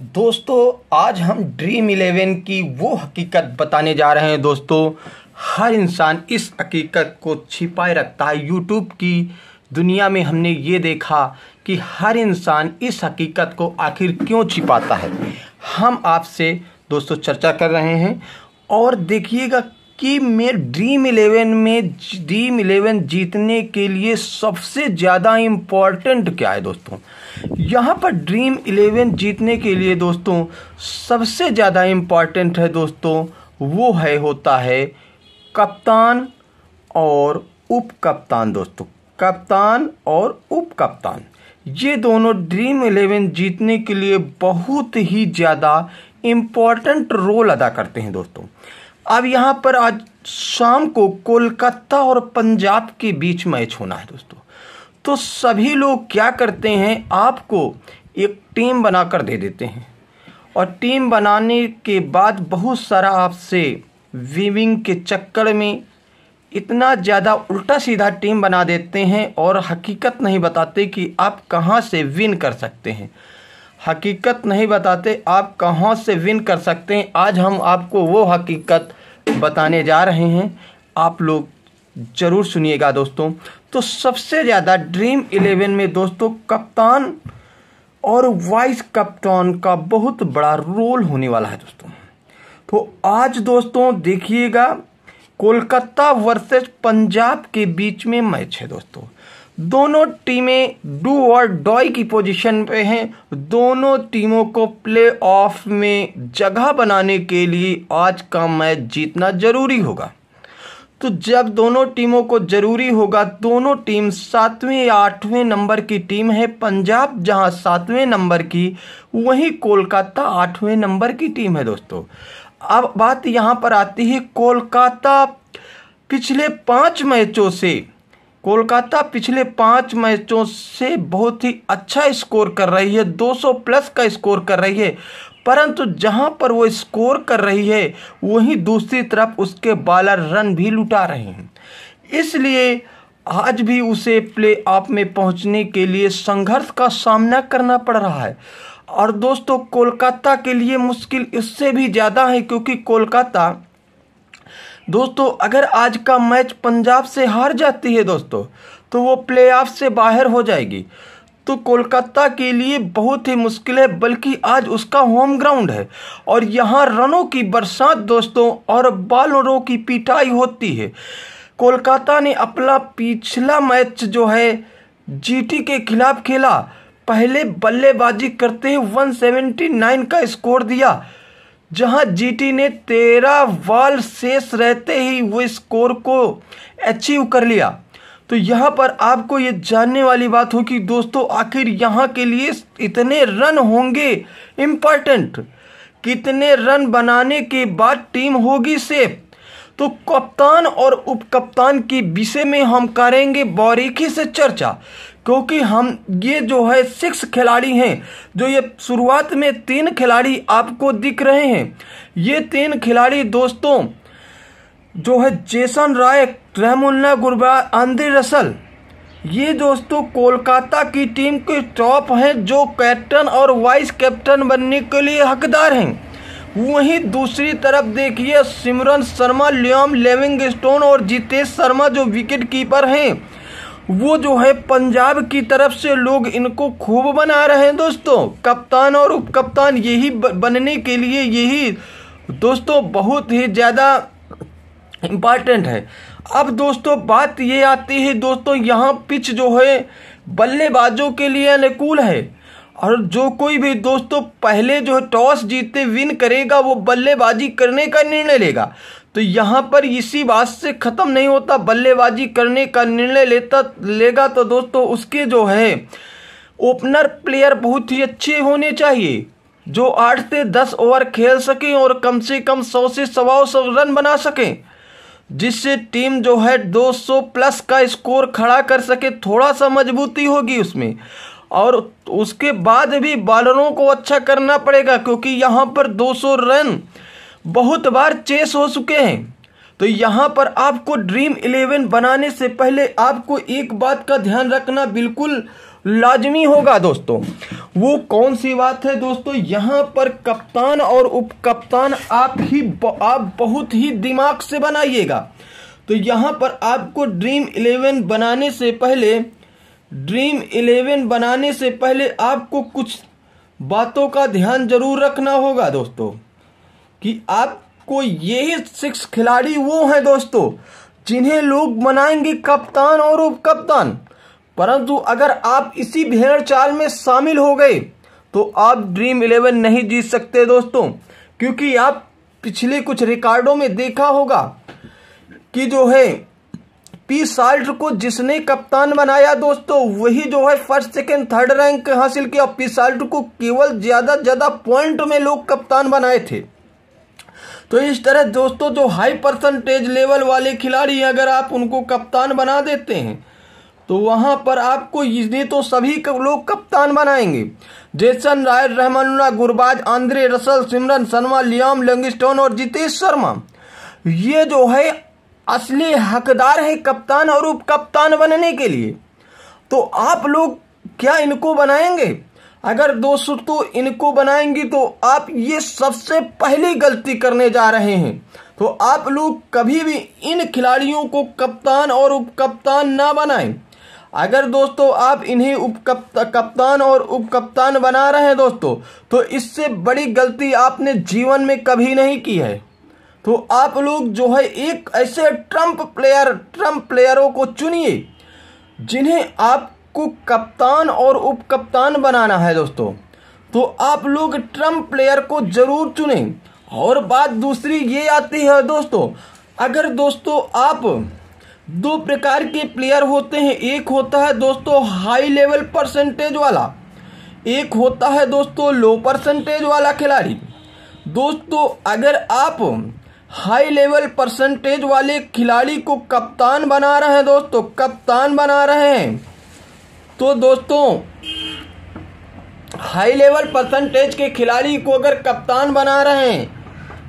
दोस्तों, आज हम ड्रीम इलेवन की वो हकीकत बताने जा रहे हैं दोस्तों। हर इंसान इस हकीकत को छिपाए रखता है। यूट्यूब की दुनिया में हमने ये देखा कि हर इंसान इस हकीकत को आखिर क्यों छिपाता है। हम आपसे दोस्तों चर्चा कर रहे हैं और देखिएगा कि मैं ड्रीम इलेवन में ड्रीम इलेवन जीतने के लिए सबसे ज़्यादा इंपॉर्टेंट क्या है दोस्तों? यहाँ पर ड्रीम इलेवन जीतने के लिए दोस्तों, सबसे ज़्यादा इंपॉर्टेंट है दोस्तों, वो है, होता है कप्तान और उप कप्तान दोस्तों। कप्तान और उप कप्तान ये दोनों ड्रीम इलेवन जीतने के लिए बहुत ही ज़्यादा इंपॉर्टेंट रोल अदा करते हैं दोस्तों। अब यहाँ पर आज शाम को कोलकाता और पंजाब के बीच मैच होना है दोस्तों। तो सभी लोग क्या करते हैं, आपको एक टीम बनाकर दे देते हैं। और टीम बनाने के बाद बहुत सारा आपसे विविंग के चक्कर में इतना ज़्यादा उल्टा सीधा टीम बना देते हैं और हकीकत नहीं बताते कि आप कहाँ से विन कर सकते हैं। हकीकत नहीं बताते आप कहाँ से विन कर सकते हैं। आज हम आपको वो हकीकत बताने जा रहे हैं। आप लोग ज़रूर सुनिएगा दोस्तों। तो सबसे ज़्यादा ड्रीम इलेवन में दोस्तों कप्तान और वाइस कप्तान का बहुत बड़ा रोल होने वाला है दोस्तों। तो आज दोस्तों देखिएगा, कोलकाता वर्सेस पंजाब के बीच में मैच है दोस्तों। दोनों टीमें डू और डॉय की पोजीशन पे हैं। दोनों टीमों को प्ले ऑफ़ में जगह बनाने के लिए आज का मैच जीतना ज़रूरी होगा। तो जब दोनों टीमों को ज़रूरी होगा, दोनों टीम सातवें या आठवें नंबर की टीम है। पंजाब जहाँ सातवें नंबर की, वहीं कोलकाता आठवें नंबर की टीम है दोस्तों। अब बात यहाँ पर आती है कोलकाता। पिछले पाँच मैचों से कोलकाता पिछले पाँच मैचों से बहुत ही अच्छा स्कोर कर रही है 200 प्लस का स्कोर कर रही है। परंतु जहाँ पर वो स्कोर कर रही है, वहीं दूसरी तरफ़ उसके बॉलर रन भी लुटा रहे हैं। इसलिए आज भी उसे प्ले ऑफ़ में पहुँचने के लिए संघर्ष का सामना करना पड़ रहा है। और दोस्तों, कोलकाता के लिए मुश्किल इससे भी ज़्यादा है क्योंकि कोलकाता दोस्तों, अगर आज का मैच पंजाब से हार जाती है दोस्तों तो वो प्ले ऑफ़ से बाहर हो जाएगी। तो कोलकाता के लिए बहुत ही मुश्किल है, बल्कि आज उसका होम ग्राउंड है। और यहाँ रनों की बरसात दोस्तों, और बॉलरों की पिटाई होती है। कोलकाता ने अपना पिछला मैच जो है, जीटी के खिलाफ खेला। पहले बल्लेबाजी करते हुए 179 का स्कोर दिया। जहाँ जीटी ने तेरह बॉल शेष रहते ही वो स्कोर को अचीव कर लिया। तो यहाँ पर आपको ये जानने वाली बात हो कि दोस्तों, आखिर यहाँ के लिए इतने रन होंगे इंपॉर्टेंट कितने रन बनाने के बाद टीम होगी सेफ़ तो कप्तान और उप कप्तान के विषय में हम करेंगे बारीकी से चर्चा। क्योंकि हम ये जो है सिक्स खिलाड़ी हैं, जो ये शुरुआत में तीन खिलाड़ी आपको दिख रहे हैं। ये तीन खिलाड़ी दोस्तों, जो है जेसन राय रहमुल्ला गुरबा आंद्रे रसल, ये दोस्तों कोलकाता की टीम के टॉप हैं, जो कैप्टन और वाइस कैप्टन बनने के लिए हकदार हैं। वहीं दूसरी तरफ़ देखिए, Simran Sharma Liam Livingstone और जितेश शर्मा जो विकेट कीपर हैं। वो जो है पंजाब की तरफ़ से लोग इनको खूब बना रहे हैं दोस्तों। कप्तान और उप कप्तान यही बनने के लिए यही दोस्तों बहुत ही ज़्यादा इंपॉर्टेंट है। अब दोस्तों बात ये आती है दोस्तों, यहाँ पिच जो है बल्लेबाजों के लिए अनुकूल है। और जो कोई भी दोस्तों पहले जो टॉस जीते, विन करेगा, वो बल्लेबाजी करने का निर्णय लेगा। तो यहाँ पर इसी बात से ख़त्म नहीं होता। बल्लेबाजी करने का निर्णय लेता, लेगा तो दोस्तों उसके जो है, ओपनर प्लेयर बहुत ही अच्छे होने चाहिए, जो आठ से दस ओवर खेल सकें और कम से कम सौ से सवा सौ रन बना सकें, जिससे टीम जो है 200 प्लस का स्कोर खड़ा कर सके। थोड़ा सा मजबूती होगी उसमें। और उसके बाद भी बॉलरों को अच्छा करना पड़ेगा, क्योंकि यहाँ पर 200 रन बहुत बार चेस हो चुके हैं। तो यहाँ पर आपको ड्रीम इलेवन बनाने से पहले आपको एक बात का ध्यान रखना बिल्कुल लाजमी होगा दोस्तों। वो कौन सी बात है दोस्तों? यहाँ पर कप्तान और उप कप्तान आप ही आप बहुत ही दिमाग से बनाइएगा। तो यहाँ पर आपको ड्रीम इलेवन बनाने से पहले ड्रीम इलेवन बनाने से पहले आपको कुछ बातों का ध्यान ज़रूर रखना होगा दोस्तों। कि आपको ये सिक्स खिलाड़ी वो हैं दोस्तों, जिन्हें लोग बनाएँगे कप्तान और उप कप्तान परंतु अगर आप इसी भेड़ चाल में शामिल हो गए तो आप ड्रीम इलेवन नहीं जीत सकते दोस्तों, क्योंकि आप पिछले कुछ रिकॉर्डों में देखा होगा कि जो है, पी साल्ट को जिसने कप्तान बनाया दोस्तों, वही जो है फ़र्स्ट सेकेंड थर्ड रैंक हासिल किया। पी साल्ट को केवल ज़्यादा ज़्यादा पॉइंट में लोग कप्तान बनाए थे। तो इस तरह दोस्तों, जो हाई परसेंटेज लेवल वाले खिलाड़ी अगर आप उनको कप्तान बना देते हैं तो वहाँ पर आपको इसलिए तो सभी लोग कप्तान बनाएँगे। Jason Roy Rahmanullah Gurbaz Andre, Russell Simran Sharma Liam, Livingstone और जितेश शर्मा। ये जो है, असली हकदार है कप्तान और उप कप्तान बनने के लिए। तो आप लोग क्या इनको बनाएँगे? अगर दोस्तों इनको बनाएँगे तो आप ये सबसे पहली गलती करने जा रहे हैं। तो आप लोग कभी भी इन खिलाड़ियों को कप्तान और उप कप्तान ना बनाएँ। अगर दोस्तों आप इन्हें उप कप्तान और उप कप्तान बना रहे हैं दोस्तों तो इससे बड़ी गलती आपने जीवन में कभी नहीं की है। तो आप लोग जो है एक ऐसे ट्रंप प्लेयर, ट्रंप प्लेयरों को चुनिए, जिन्हें आपको कप्तान और उप कप्तान बनाना है दोस्तों। तो आप लोग ट्रंप प्लेयर को ज़रूर चुने। और बात दूसरी ये आती है दोस्तों, अगर दोस्तों आप दो प्रकार के प्लेयर होते हैं, एक होता है दोस्तों हाई लेवल परसेंटेज वाला, एक होता है दोस्तों लो परसेंटेज वाला खिलाड़ी। दोस्तों, अगर आप हाई लेवल परसेंटेज वाले खिलाड़ी को कप्तान बना रहे हैं दोस्तों, कप्तान बना रहे हैं तो दोस्तों हाई लेवल परसेंटेज के खिलाड़ी को अगर कप्तान बना रहे हैं,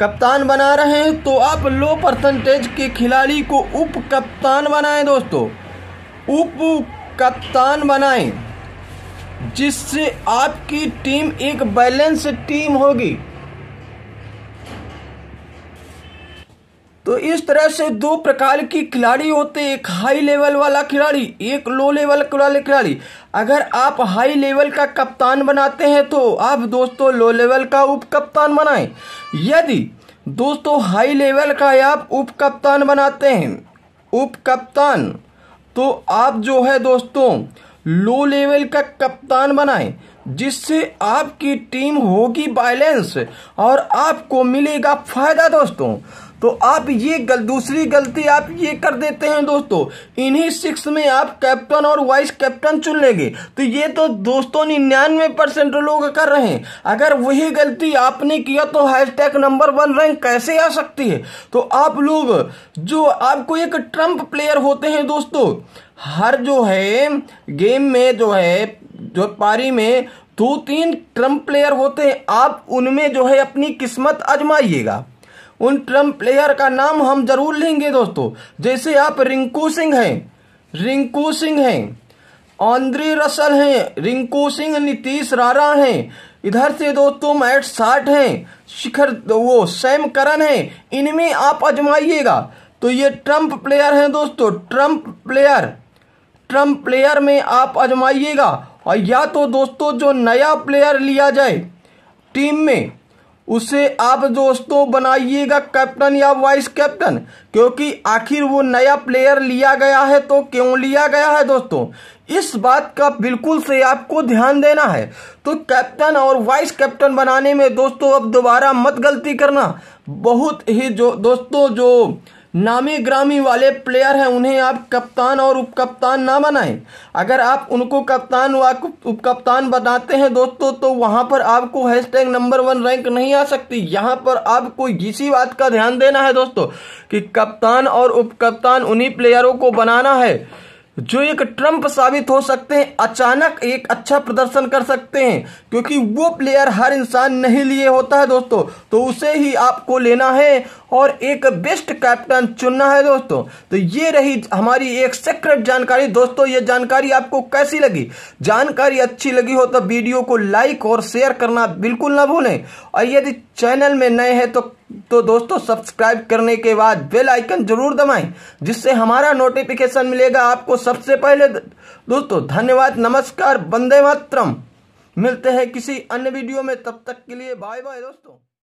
कप्तान बना रहे हैं तो आप लो परसेंटेज के खिलाड़ी को उप कप्तान बनाएँ दोस्तों। उप कप्तान बनाएँ, जिससे आपकी टीम एक बैलेंस टीम होगी। तो इस तरह से दो प्रकार की खिलाड़ी होते एक हाई लेवल वाला खिलाड़ी, एक लो लेवल वाले खिलाड़ी। अगर आप हाई लेवल का कप्तान बनाते हैं तो आप दोस्तों लो लेवल का उप कप्तान बनाएँ। यदि दोस्तों हाई लेवल का आप उप कप्तान बनाते हैं उप कप्तान तो आप जो है दोस्तों लो लेवल का कप्तान बनाएँ, जिससे आपकी टीम होगी बैलेंस और आपको मिलेगा फ़ायदा दोस्तों। तो आप ये गल, दूसरी गलती आप ये कर देते हैं दोस्तों। इन्हीं सिक्स में आप कैप्टन और वाइस कैप्टन चुन लेंगे। तो ये तो दोस्तों निन्यानवे परसेंट लोग कर रहे हैं। अगर वही गलती आपने किया तो हैशटैग नंबर वन रैंक कैसे आ सकती है? तो आप लोग जो आपको एक ट्रंप प्लेयर होते हैं दोस्तों हर जो है गेम में जो है जो पारी में दो तीन ट्रंप प्लेयर होते हैं आप उनमें जो है अपनी किस्मत आजमाइएगा। उन ट्रंप प्लेयर का नाम हम ज़रूर लेंगे दोस्तों। जैसे आप रिंकू सिंह हैं, रिंकू सिंह हैं, आंद्रे रसल हैं, रिंकू सिंह, नीतीश राणा हैं, इधर से दोस्तों मैट साठ हैं, शिखर वो सैम करन हैं, इनमें आप आजमाइएगा तो ये ट्रंप प्लेयर हैं दोस्तों, ट्रंप प्लेयर ट्रंप प्लेयर में आप आजमाइएगा और या तो दोस्तों जो नया प्लेयर लिया जाए, टीम में उसे आप दोस्तों बनाइएगा कैप्टन या वाइस कैप्टन क्योंकि आखिर वो नया प्लेयर लिया गया है तो क्यों लिया गया है दोस्तों? इस बात का बिल्कुल से आपको ध्यान देना है। तो कैप्टन और वाइस कैप्टन बनाने में दोस्तों अब दोबारा मत गलती करना। बहुत ही जो, दोस्तों जो नामी ग्रामी वाले प्लेयर हैं, उन्हें आप कप्तान और उपकप्तान ना बनाएँ। अगर आप उनको कप्तान व उपकप्तान बनाते हैं दोस्तों तो वहाँ पर आपको हैशटैग नंबर वन रैंक नहीं आ सकती। यहाँ पर आपको इसी बात का ध्यान देना है दोस्तों, कि कप्तान और उपकप्तान उन्हीं प्लेयरों को बनाना है। जो एक ट्रंप साबित हो सकते हैं, अचानक एक अच्छा प्रदर्शन कर सकते हैं, क्योंकि वो प्लेयर हर इंसान नहीं लिए होता है दोस्तों। तो उसे ही आपको लेना है और एक बेस्ट कैप्टन चुनना है दोस्तों। तो ये रही हमारी एक सीक्रेट जानकारी। दोस्तों, ये जानकारी आपको कैसी लगी? जानकारी अच्छी लगी हो तो वीडियो को लाइक और शेयर करना बिल्कुल ना भूलें। और यदि चैनल में नए हैं तो तो दोस्तों सब्सक्राइब करने के बाद बेल आइकन ज़रूर दबाएँ, जिससे हमारा नोटिफिकेशन मिलेगा आपको सबसे पहले। दोस्तों, धन्यवाद, नमस्कार, वंदे मातरम। मिलते हैं किसी अन्य वीडियो में, तब तक के लिए बाय बाय दोस्तों।